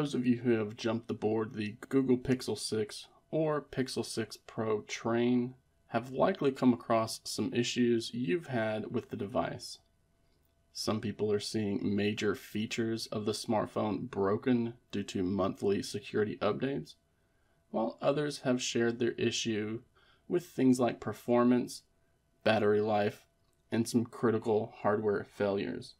Those of you who have jumped aboard the Google Pixel 6 or Pixel 6 Pro train have likely come across some issues you've had with the device. Some people are seeing major features of the smartphone broken due to monthly security updates, while others have shared their issue with things like performance, battery life, and some critical hardware failures.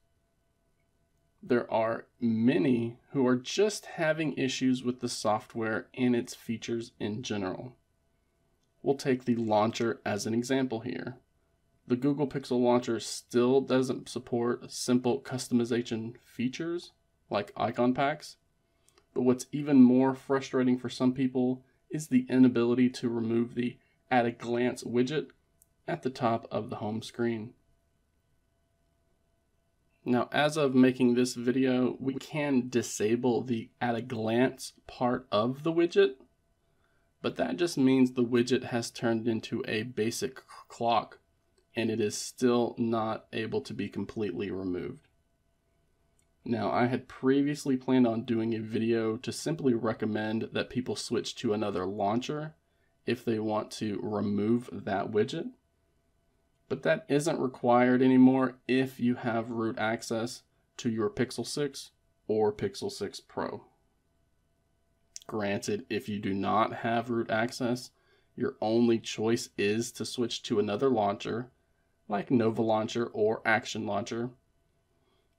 There are many who are just having issues with the software and its features in general. We'll take the launcher as an example here. The Google Pixel launcher still doesn't support simple customization features like icon packs, but what's even more frustrating for some people is the inability to remove the at a glance widget at the top of the home screen. Now, as of making this video, we can disable the at a glance part of the widget, but that just means the widget has turned into a basic clock and it is still not able to be completely removed. Now, I had previously planned on doing a video to simply recommend that people switch to another launcher if they want to remove that widget but that isn't required anymore if you have root access to your Pixel 6 or Pixel 6 Pro. Granted, if you do not have root access, your only choice is to switch to another launcher like Nova Launcher or Action Launcher.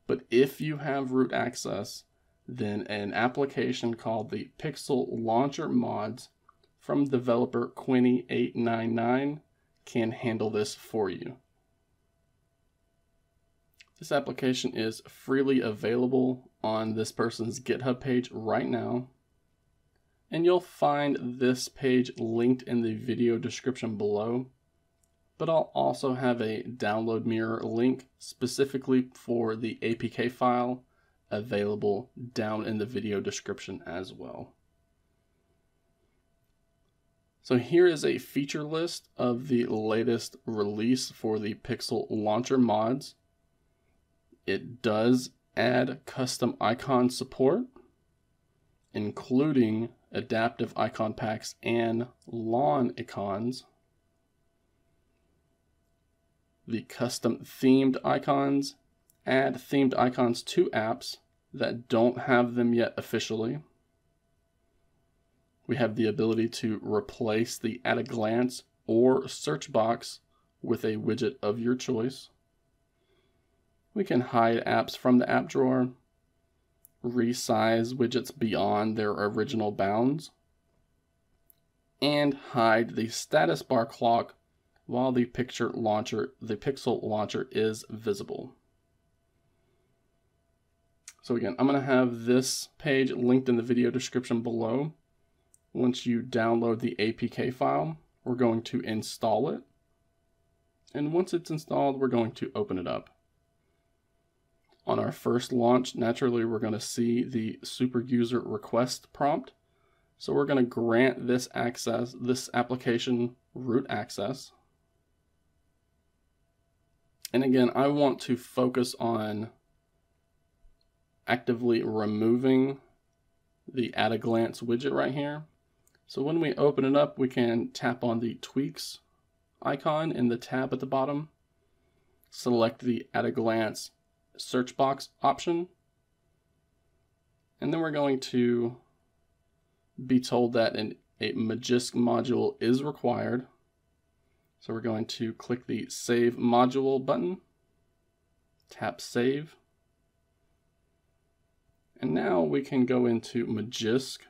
But if you have root access, then an application called the Pixel Launcher Mods from developer Quinny899 can handle this for you. This application is freely available on this person's GitHub page right now. And you'll find this page linked in the video description below. But I'll also have a download mirror link specifically for the APK file available down in the video description as well. So here is a feature list of the latest release for the Pixel Launcher mods. It does add custom icon support, including adaptive icon packs and Lawnicons. The custom themed icons add themed icons to apps that don't have them yet officially. We have the ability to replace the at a glance or search box with a widget of your choice. We can hide apps from the app drawer, resize widgets beyond their original bounds, and hide the status bar clock while the picture launcher, the pixel launcher is visible. So again, I'm going to have this page linked in the video description below. Once you download the APK file, we're going to install it. And once it's installed, we're going to open it up. On our first launch, naturally, we're going to see the super user request prompt. So we're going to grant this access, this application root access. And again, I want to focus on actively removing the at a glance widget right here. So when we open it up, we can tap on the tweaks icon in the tab at the bottom, select the at a glance search box option, and then we're going to be told that an, a Magisk module is required. So we're going to click the Save Module button, tap Save, and now we can go into Magisk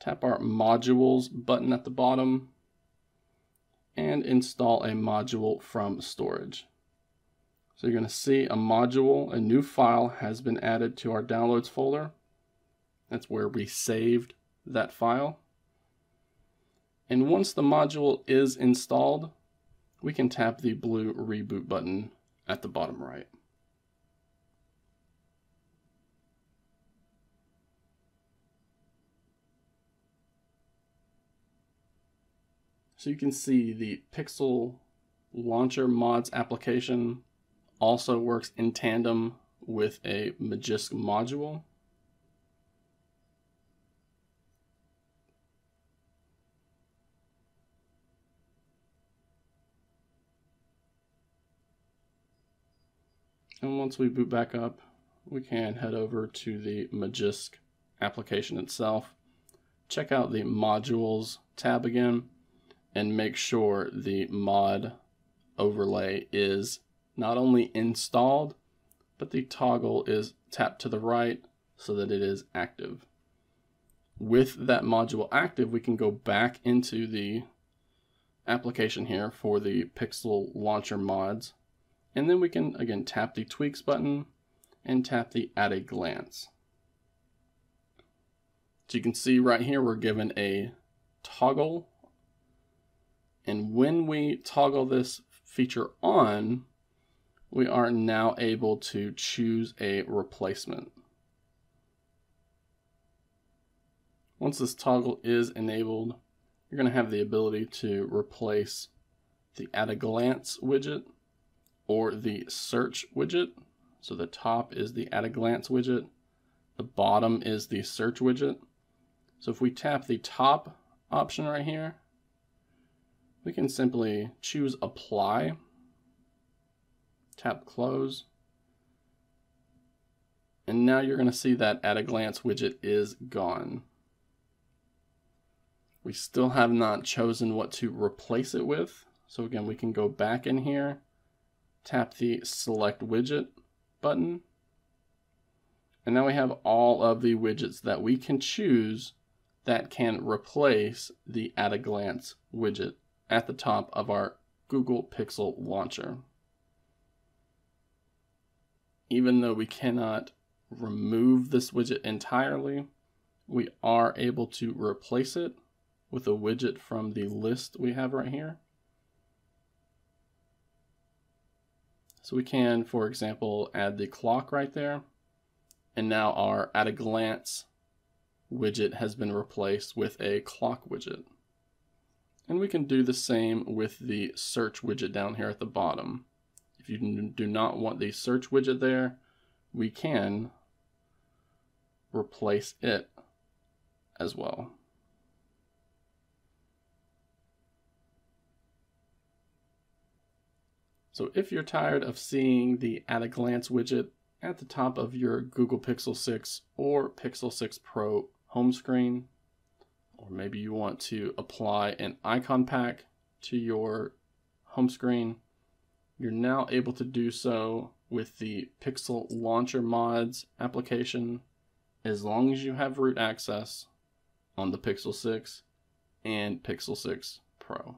tap our modules button at the bottom and install a module from storage. So you're going to see a module, a new file has been added to our downloads folder. That's where we saved that file. And once the module is installed, we can tap the blue reboot button at the bottom right. So you can see the Pixel Launcher Mods application also works in tandem with a Magisk module. And once we boot back up, we can head over to the Magisk application itself. Check out the modules tab again and make sure the mod overlay is not only installed, but the toggle is tapped to the right so that it is active. With that module active, we can go back into the application here for the Pixel Launcher mods. And then we can, again, tap the Tweaks button and tap the At a Glance. So you can see right here, we're given a toggle. And when we toggle this feature on, we are now able to choose a replacement. Once this toggle is enabled, you're going to have the ability to replace the at a glance widget or the search widget. So the top is the at a glance widget, the bottom is the search widget. So if we tap the top option right here, we can simply choose apply, tap close, and now you're going to see that at a glance widget is gone. We still have not chosen what to replace it with. So again, we can go back in here, tap the select widget button. And now we have all of the widgets that we can choose that can replace the at a glance widget at the top of our Google Pixel launcher. Even though we cannot remove this widget entirely, we are able to replace it with a widget from the list we have right here. So we can, for example, add the clock right there. And now our at a glance widget has been replaced with a clock widget. And we can do the same with the search widget down here at the bottom. If you do not want the search widget there, we can replace it as well. So if you're tired of seeing the at a glance widget at the top of your Google Pixel 6 or Pixel 6 Pro home screen, or maybe you want to apply an icon pack to your home screen, you're now able to do so with the Pixel Launcher Mods application as long as you have root access on the Pixel 6 and Pixel 6 Pro.